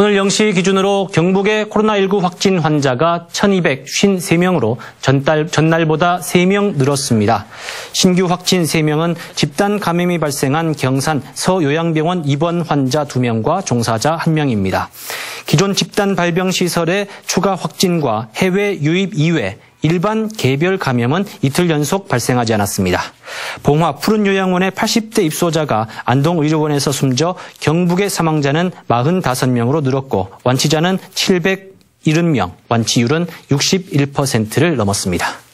오늘 0시 기준으로 경북의 코로나19 확진 환자가 1253명으로 전달, 전날보다 3명 늘었습니다. 신규 확진 3명은 집단 감염이 발생한 경산 서요양병원 입원 환자 2명과 종사자 1명입니다. 기존 집단 발병 시설의 추가 확진과 해외 유입 이외 일반 개별 감염은 이틀 연속 발생하지 않았습니다. 봉화 푸른 요양원의 80대 입소자가 안동의료원에서 숨져 경북의 사망자는 45명으로 늘었고 완치자는 770명, 완치율은 61%를 넘었습니다.